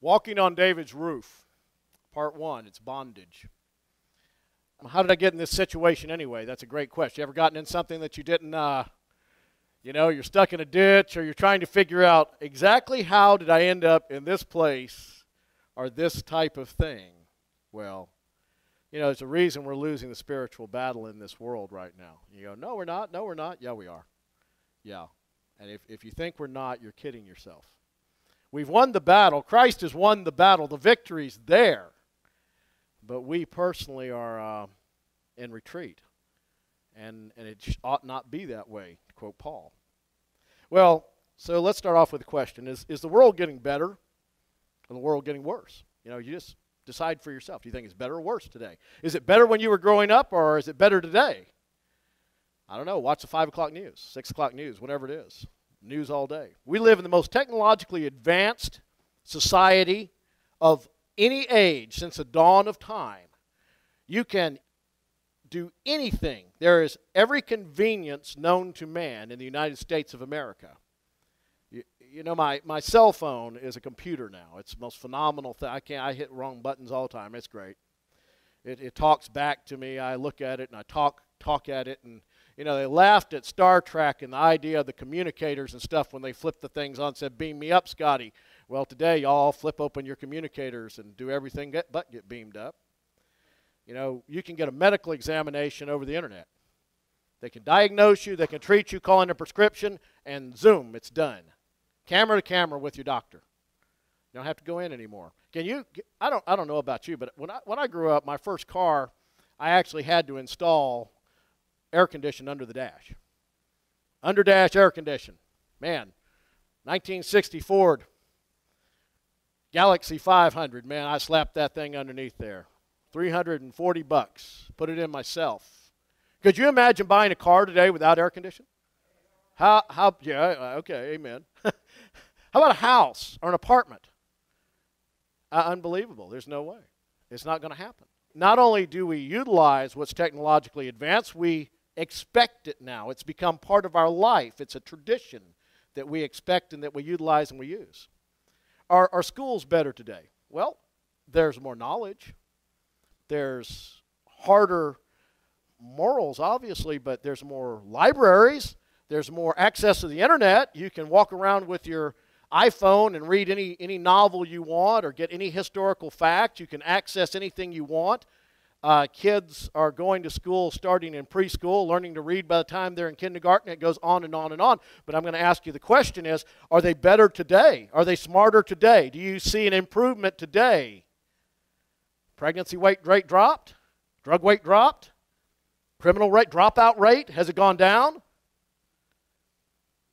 Walking on David's roof, part one, it's bondage. How did I get in this situation anyway? That's a great question. You ever gotten in something that you didn't, uh, you know, you're stuck in a ditch or you're trying to figure out exactly how did I end up in this place or this type of thing? Well, you know, there's a reason we're losing the spiritual battle in this world right now. You go, no, we're not. No, we're not. Yeah, we are. Yeah. And if, if you think we're not, you're kidding yourself. We've won the battle. Christ has won the battle. The victory's there. But we personally are uh, in retreat. And, and it ought not be that way, to quote Paul. Well, so let's start off with a question Is, is the world getting better or the world getting worse? You know, you just decide for yourself. Do you think it's better or worse today? Is it better when you were growing up or is it better today? I don't know. Watch the 5 o'clock news, 6 o'clock news, whatever it is news all day. We live in the most technologically advanced society of any age since the dawn of time. You can do anything. There is every convenience known to man in the United States of America. You, you know, my, my cell phone is a computer now. It's the most phenomenal thing. I can't. I hit wrong buttons all the time. It's great. It, it talks back to me. I look at it and I talk talk at it, and you know, they laughed at Star Trek and the idea of the communicators and stuff when they flipped the things on said, Beam me up, Scotty. Well, today, y'all flip open your communicators and do everything but get beamed up. You know, you can get a medical examination over the internet. They can diagnose you, they can treat you, call in a prescription, and zoom, it's done. Camera to camera with your doctor. You don't have to go in anymore. Can you? I don't. I don't know about you, but when I when I grew up, my first car, I actually had to install air conditioned under the dash. Under dash air conditioned. Man, 1960 Ford Galaxie 500. Man, I slapped that thing underneath there. 340 bucks. Put it in myself. Could you imagine buying a car today without air conditioning? How, how, yeah, uh, okay, amen. how about a house or an apartment? Uh, unbelievable. There's no way. It's not going to happen. Not only do we utilize what's technologically advanced, we expect it now. It's become part of our life. It's a tradition that we expect and that we utilize and we use. Are, are schools better today? Well, there's more knowledge. There's harder morals, obviously, but there's more libraries. There's more access to the internet. You can walk around with your iPhone and read any, any novel you want or get any historical fact. You can access anything you want. Uh, kids are going to school starting in preschool, learning to read by the time they're in kindergarten. It goes on and on and on. But I'm going to ask you the question is are they better today? Are they smarter today? Do you see an improvement today? Pregnancy weight rate dropped? Drug weight dropped? Criminal rate dropout rate has it gone down?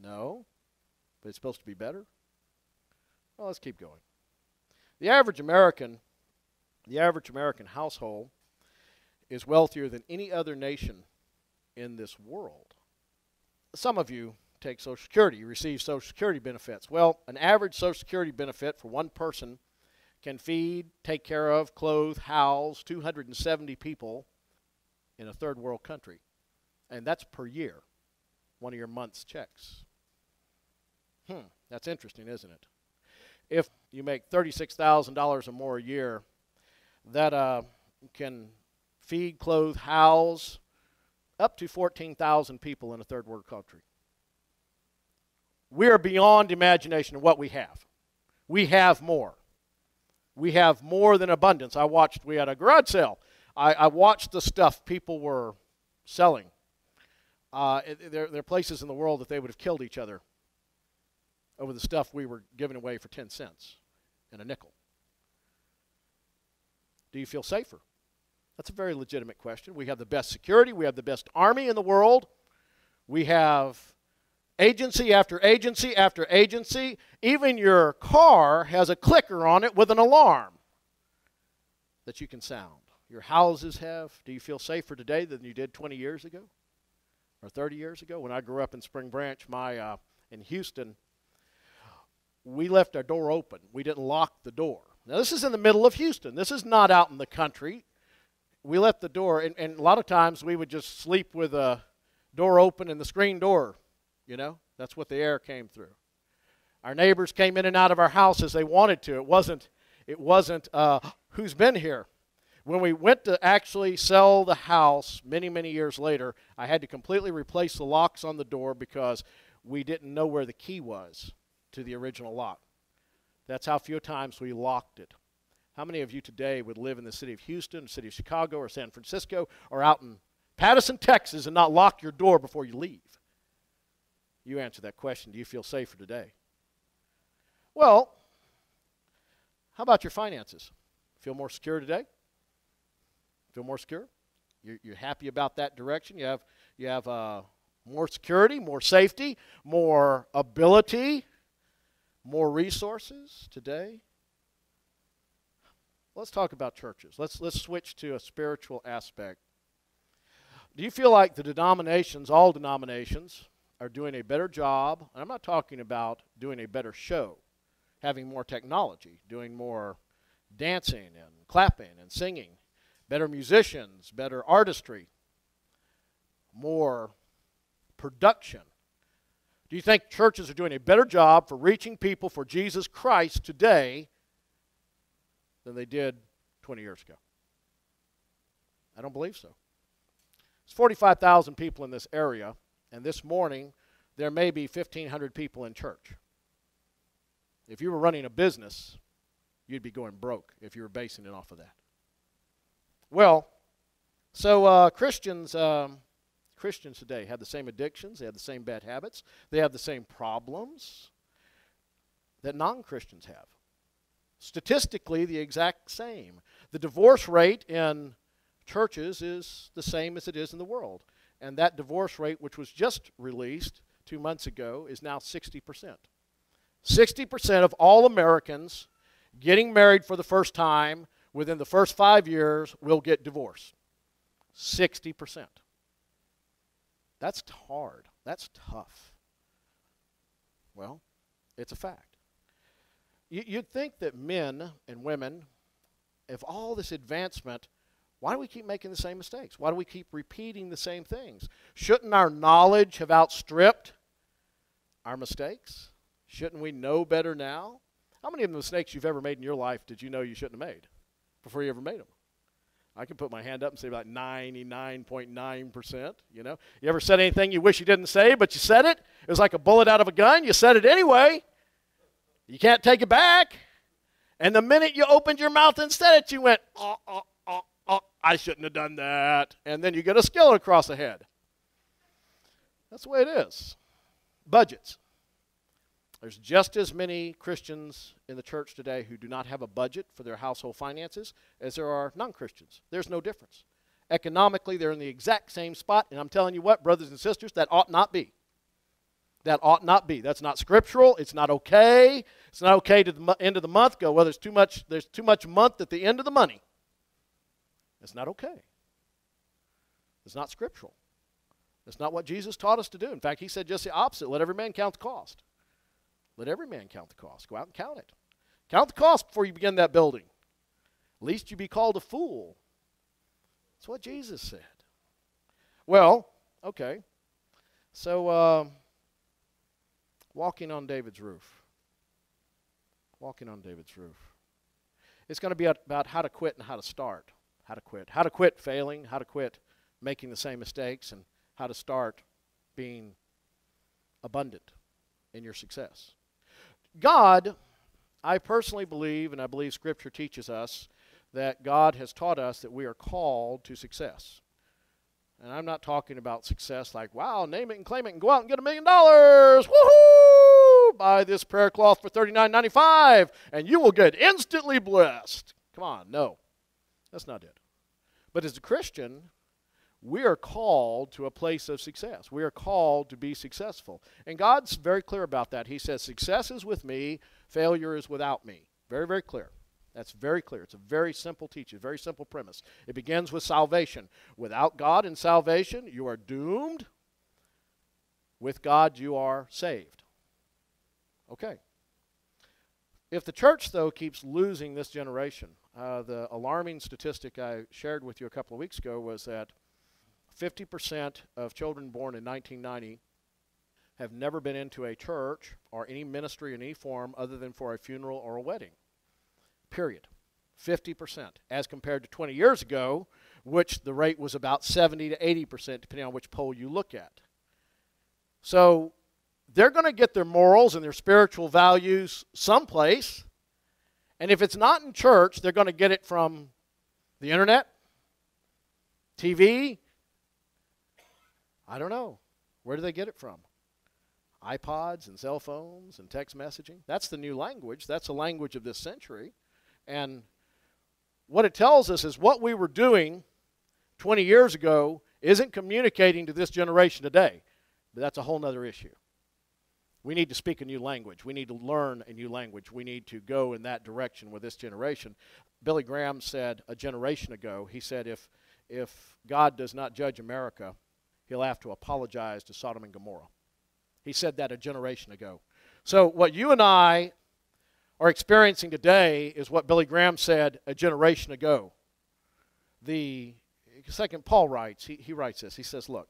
No. But it's supposed to be better? Well, let's keep going. The average American, the average American household is wealthier than any other nation in this world. Some of you take Social Security, you receive Social Security benefits. Well, an average Social Security benefit for one person can feed, take care of, clothe, house 270 people in a third world country. And that's per year, one of your month's checks. Hmm, that's interesting, isn't it? If you make $36,000 or more a year, that uh, can feed, clothe, house up to 14,000 people in a third world country. We are beyond imagination of what we have. We have more. We have more than abundance. I watched, we had a garage sale. I, I watched the stuff people were selling. Uh, there, there are places in the world that they would have killed each other over the stuff we were giving away for 10 cents and a nickel. Do you feel safer? That's a very legitimate question. We have the best security, we have the best army in the world, we have agency after agency after agency. Even your car has a clicker on it with an alarm that you can sound. Your houses have. Do you feel safer today than you did 20 years ago or 30 years ago? When I grew up in Spring Branch, my uh, in Houston, we left our door open. We didn't lock the door. Now, this is in the middle of Houston. This is not out in the country we left the door, and, and a lot of times we would just sleep with a door open and the screen door, you know? That's what the air came through. Our neighbors came in and out of our house as they wanted to. It wasn't, it wasn't uh, who's been here. When we went to actually sell the house many, many years later, I had to completely replace the locks on the door because we didn't know where the key was to the original lock. That's how few times we locked it. How many of you today would live in the city of Houston, city of Chicago, or San Francisco, or out in Paterson, Texas, and not lock your door before you leave? You answer that question. Do you feel safer today? Well, how about your finances? Feel more secure today? Feel more secure? You're, you're happy about that direction? You have, you have uh, more security, more safety, more ability, more resources today? Let's talk about churches. Let's, let's switch to a spiritual aspect. Do you feel like the denominations, all denominations, are doing a better job? And I'm not talking about doing a better show, having more technology, doing more dancing and clapping and singing, better musicians, better artistry, more production. Do you think churches are doing a better job for reaching people for Jesus Christ today than they did 20 years ago? I don't believe so. There's 45,000 people in this area, and this morning there may be 1,500 people in church. If you were running a business, you'd be going broke if you were basing it off of that. Well, so uh, Christians, um, Christians today have the same addictions, they have the same bad habits, they have the same problems that non-Christians have. Statistically, the exact same. The divorce rate in churches is the same as it is in the world. And that divorce rate, which was just released two months ago, is now 60%. 60% of all Americans getting married for the first time within the first five years will get divorced. 60%. That's hard. That's tough. Well, it's a fact. You'd think that men and women, if all this advancement, why do we keep making the same mistakes? Why do we keep repeating the same things? Shouldn't our knowledge have outstripped our mistakes? Shouldn't we know better now? How many of the mistakes you've ever made in your life did you know you shouldn't have made before you ever made them? I can put my hand up and say about 99.9%. You know, you ever said anything you wish you didn't say, but you said it? It was like a bullet out of a gun. You said it anyway. You can't take it back. And the minute you opened your mouth and said it, you went, oh, oh, oh, oh, I shouldn't have done that. And then you get a skillet across the head. That's the way it is. Budgets. There's just as many Christians in the church today who do not have a budget for their household finances as there are non Christians. There's no difference. Economically, they're in the exact same spot, and I'm telling you what, brothers and sisters, that ought not be. That ought not be. That's not scriptural. It's not okay. It's not okay to the end of the month go, well, there's too much, there's too much month at the end of the money. It's not okay. It's not scriptural. It's not what Jesus taught us to do. In fact, he said just the opposite let every man count the cost. Let every man count the cost. Go out and count it. Count the cost before you begin that building. Least you be called a fool. That's what Jesus said. Well, okay. So, uh, walking on David's roof. Walking on David's roof. It's going to be about how to quit and how to start. How to quit. How to quit failing, how to quit making the same mistakes, and how to start being abundant in your success. God, I personally believe, and I believe Scripture teaches us, that God has taught us that we are called to success. And I'm not talking about success like, wow, name it and claim it and go out and get a million dollars. Woohoo! Buy this prayer cloth for $39.95 and you will get instantly blessed. Come on, no. That's not it. But as a Christian, we are called to a place of success. We are called to be successful. And God's very clear about that. He says, Success is with me, failure is without me. Very, very clear. That's very clear. It's a very simple teaching, very simple premise. It begins with salvation. Without God and salvation, you are doomed. With God, you are saved. Okay. If the church, though, keeps losing this generation, uh, the alarming statistic I shared with you a couple of weeks ago was that 50% of children born in 1990 have never been into a church or any ministry in any form other than for a funeral or a wedding. Period. 50%, as compared to 20 years ago, which the rate was about 70 to 80%, depending on which poll you look at. So they're going to get their morals and their spiritual values someplace. And if it's not in church, they're going to get it from the internet, TV. I don't know. Where do they get it from? iPods and cell phones and text messaging. That's the new language. That's the language of this century. And what it tells us is what we were doing 20 years ago isn't communicating to this generation today. But that's a whole other issue. We need to speak a new language. We need to learn a new language. We need to go in that direction with this generation. Billy Graham said a generation ago, he said, if, if God does not judge America, he'll have to apologize to Sodom and Gomorrah. He said that a generation ago. So, what you and I are experiencing today is what Billy Graham said a generation ago. The second, Paul writes, he, he writes this. He says, Look,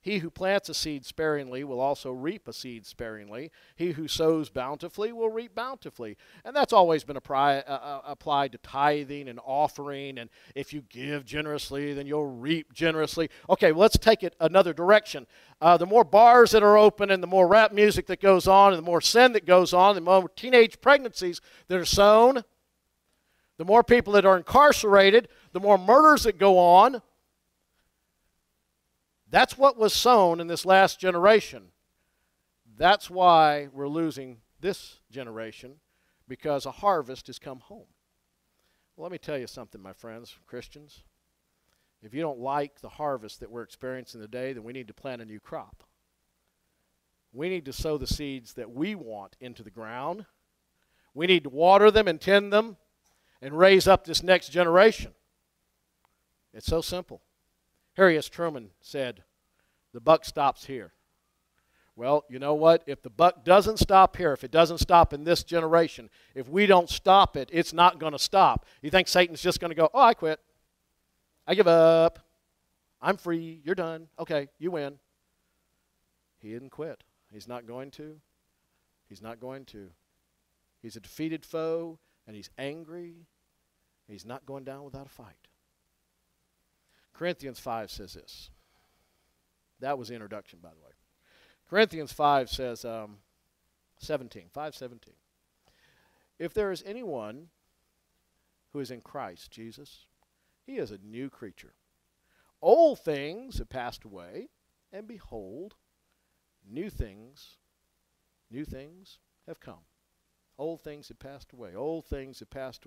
he who plants a seed sparingly will also reap a seed sparingly. He who sows bountifully will reap bountifully. And that's always been uh, uh, applied to tithing and offering. And if you give generously, then you'll reap generously. Okay, well, let's take it another direction. Uh, the more bars that are open and the more rap music that goes on and the more sin that goes on, the more teenage pregnancies that are sown, the more people that are incarcerated, the more murders that go on, that's what was sown in this last generation. That's why we're losing this generation because a harvest has come home. Well, let me tell you something, my friends, Christians. If you don't like the harvest that we're experiencing today, then we need to plant a new crop. We need to sow the seeds that we want into the ground. We need to water them and tend them and raise up this next generation. It's so simple. Harry S. Truman said, The buck stops here. Well, you know what? If the buck doesn't stop here, if it doesn't stop in this generation, if we don't stop it, it's not going to stop. You think Satan's just going to go, Oh, I quit. I give up. I'm free. You're done. Okay, you win. He didn't quit. He's not going to. He's not going to. He's a defeated foe, and he's angry. He's not going down without a fight. Corinthians 5 says this. That was the introduction, by the way. Corinthians 5 says, um, 17, 517. If there is anyone who is in Christ Jesus, he is a new creature. Old things have passed away, and behold, new things, new things have come. Old things have passed away. Old things have passed away.